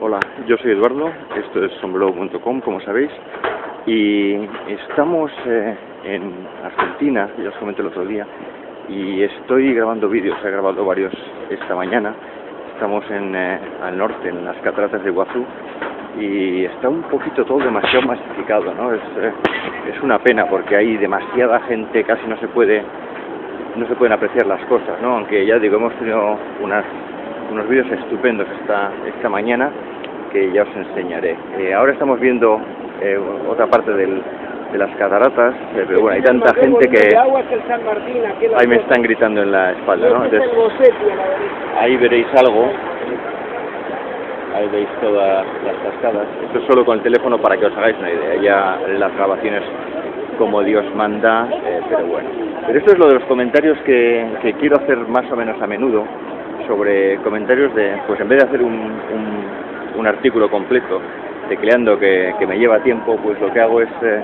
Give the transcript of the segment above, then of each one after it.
Hola, yo soy Eduardo, esto es sombrero.com, como sabéis, y estamos eh, en Argentina, ya os comenté el otro día, y estoy grabando vídeos, he grabado varios esta mañana, estamos en, eh, al norte, en las cataratas de Iguazú, y está un poquito todo demasiado masificado, ¿no? Es, eh, es una pena porque hay demasiada gente, casi no se puede no se pueden apreciar las cosas, ¿no? Aunque ya digo, hemos tenido unas, unos vídeos estupendos esta, esta mañana que ya os enseñaré. Eh, ahora estamos viendo eh, otra parte del, de las cataratas, eh, pero bueno, hay tanta gente que ahí me están gritando en la espalda, ¿no? Entonces, ahí veréis algo, ahí veis todas las cascadas. Esto es solo con el teléfono para que os hagáis una idea, ya las grabaciones como Dios manda, eh, pero bueno. Pero esto es lo de los comentarios que, que, quiero hacer más o menos a menudo, sobre comentarios de, pues en vez de hacer un, un, un artículo completo, tecleando que, que, me lleva tiempo, pues lo que hago es eh,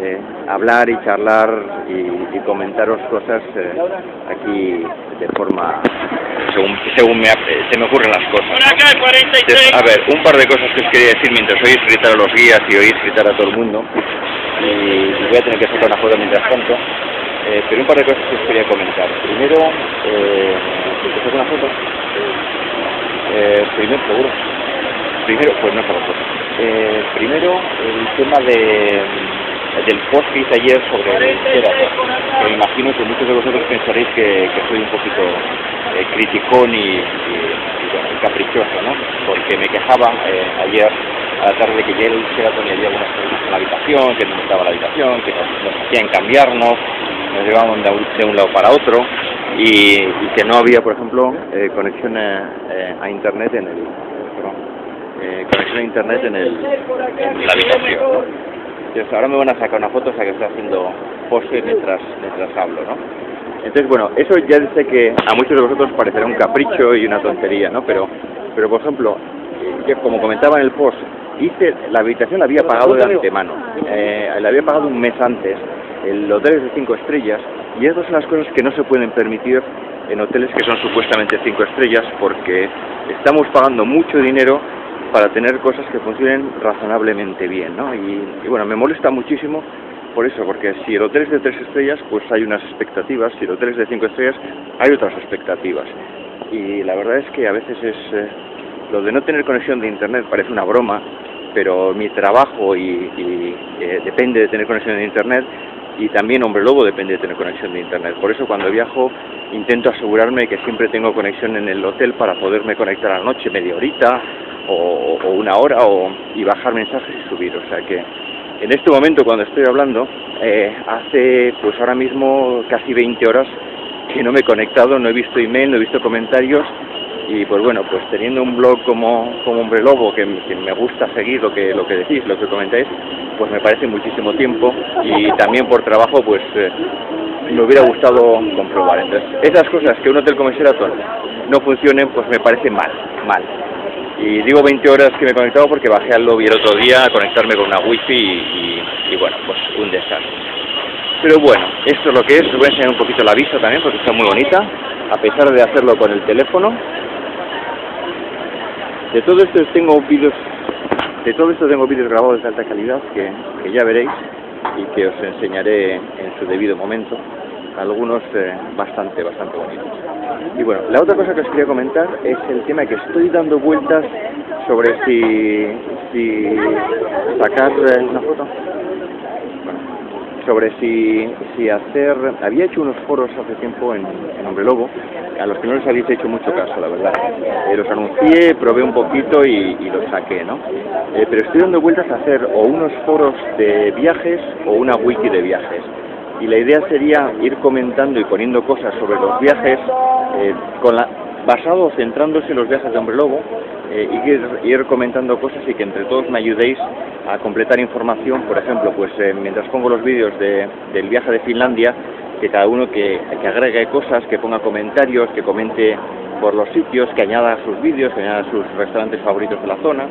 eh, hablar y charlar y, y comentaros cosas eh, aquí de forma según, según me, se me ocurren las cosas. ¿no? Entonces, a ver, un par de cosas que os quería decir mientras oís gritar a los guías y oís gritar a todo el mundo y voy a tener que sacar una foto mientras tanto. Eh, pero un par de cosas que os quería comentar. Primero, eh, ¿te una foto? Eh, primero, seguro. Primero, pues no es la foto. Eh, primero, el tema de, del post que hice ayer sobre el que me imagino que muchos de vosotros pensaréis que, que soy un poquito eh, criticón y caprichoso, ¿no? Porque me quejaba eh, ayer a la tarde que ya el Sheraton y había algunas personas en la habitación, que no estaba la habitación, que nos hacían cambiarnos, nos llevaban de un, de un lado para otro y, y, que no había, por ejemplo, eh, conexión a, eh, a, internet en el perdón, eh, conexión a internet en, el, en la habitación. ¿no? Entonces ahora me van a sacar una foto, o sea que estoy haciendo pose mientras mientras hablo, ¿no? Entonces bueno, eso ya sé que a muchos de vosotros parecerá un capricho y una tontería, ¿no? Pero pero por ejemplo, que como comentaba en el post, hice, la habitación la había pagado de antemano, eh, la había pagado un mes antes, el hotel es de cinco estrellas, y estas son las cosas que no se pueden permitir en hoteles que son supuestamente cinco estrellas, porque estamos pagando mucho dinero para tener cosas que funcionen razonablemente bien, ¿no? Y, bueno, me molesta muchísimo por eso, porque si el hotel es de tres estrellas, pues hay unas expectativas, si el hotel es de cinco estrellas, hay otras expectativas. Y la verdad es que a veces es... Eh, lo de no tener conexión de internet parece una broma, pero mi trabajo y, y eh, depende de tener conexión de internet y también Hombre Lobo depende de tener conexión de internet. Por eso cuando viajo intento asegurarme que siempre tengo conexión en el hotel para poderme conectar a la noche media horita o, o una hora o, y bajar mensajes y subir. O sea que en este momento cuando estoy hablando, eh, hace pues ahora mismo casi 20 horas que no me he conectado, no he visto email, no he visto comentarios y pues bueno, pues teniendo un blog como, como Hombre Lobo, que, que, me gusta seguir lo que, lo que decís, lo que comentáis, pues me parece muchísimo tiempo y también por trabajo pues eh, me hubiera gustado comprobar. Entonces, esas cosas que un hotel como Sheraton no funcionen, pues me parece mal, mal. Y digo 20 horas que me he conectado porque bajé al lobby el otro día a conectarme con una wifi y, bueno, pues un desastre. Pero bueno, esto es lo que es, os voy a enseñar un poquito la vista también porque está muy bonita, a pesar de hacerlo con el teléfono. De todo esto tengo vídeos, de todo esto tengo vídeos grabados de alta calidad que, ya veréis y que os enseñaré en su debido momento, algunos eh, bastante, bastante bonitos. Y bueno, la otra cosa que os quería comentar es el tema que estoy dando vueltas sobre si, si sacar eh, una foto sobre si, si hacer... Había hecho unos foros hace tiempo en, en Hombre Lobo, a los que no les habéis hecho mucho caso, la verdad. Eh, los anuncié, probé un poquito y, los saqué, ¿no? Eh, pero estoy dando vueltas a hacer o unos foros de viajes o una wiki de viajes. Y la idea sería ir comentando y poniendo cosas sobre los viajes eh, con la, basado, centrándose en los viajes de Hombre Lobo, eh, y ir, ir, comentando cosas y que entre todos me ayudéis a completar información, por ejemplo, pues eh, mientras pongo los vídeos de, del viaje de Finlandia, que cada uno que, que, agregue cosas, que ponga comentarios, que comente por los sitios, que añada sus vídeos, que añada sus restaurantes favoritos de la zona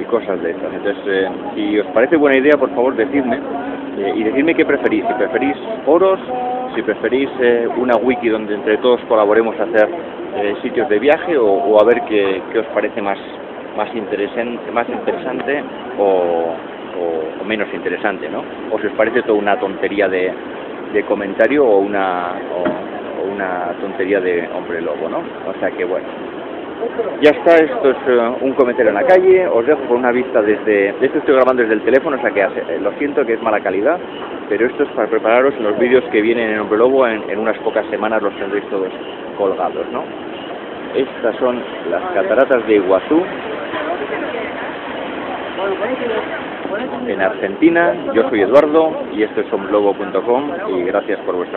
y cosas de estas. Entonces, eh, si os parece buena idea, por favor, decidme eh, y decidme qué preferís, si preferís foros, si preferís eh, una wiki donde entre todos colaboremos a hacer sitios de viaje o, a ver qué, qué os parece más más interesante, más interesante o, o, menos interesante, ¿no? O si os parece toda una tontería de, de comentario o una, o, una tontería de hombre lobo, ¿no? O sea que bueno. Ya está, esto es eh, un comentario en la calle, os dejo con una vista desde, esto estoy grabando desde el teléfono, o sea que eh, lo siento que es mala calidad, pero esto es para prepararos los vídeos que vienen en Hombre Lobo, en unas pocas semanas los tendréis todos colgados, ¿no? Estas son las cataratas de Iguazú, en Argentina. Yo soy Eduardo y esto es homlobo.com y gracias por vuestra